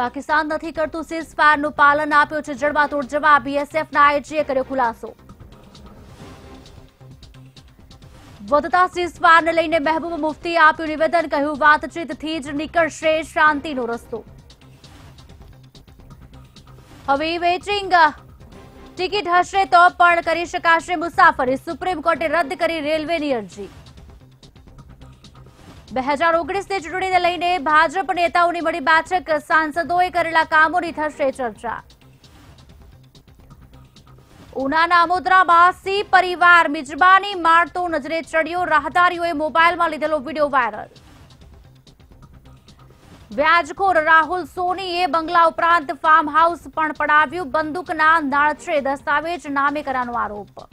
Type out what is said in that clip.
પાકિસ્તાન નથી કરતું સીઝફાયરનું પાલન આપ્યો છે જડબાતોડ જવાબ. બીએસએફના આઈજીએ કર્યો ખુલાસો. વધતા સીઝફાયરને લઈને મહેબૂબ મુફ્તીએ આપ્યું નિવેદન, કહ્યું વાતચીતથી જ નીકળશે શાંતિનો રસ્તો. હવે વેચિંગ. ટિકિટ હશે તો પણ કરી શકાશે મુસાફરી. સુપ્રીમ કોર્ટે રદ કરી રેલવેની અરજી. બે હજાર ઓગણીસની ચૂંટણીને લઈને ભાજપ નેતાઓની મળી બેઠક. સાંસદોએ કરેલા કામોની થશે ચર્ચા. ઉનાના મુદ્રામાં સી પરિવાર મિજબાની મારતો નજરે ચડ્યો. રાહદારીઓએ મોબાઈલમાં લીધેલો વીડિયો વાયરલ. વ્યાજખોર રાહુલ સોનીએ બંગલા ઉપરાંત ફાર્મ હાઉસ પણ પડાવ્યું. બંદૂકના નાળછે દસ્તાવેજ, નામે કરવાનો આરોપ.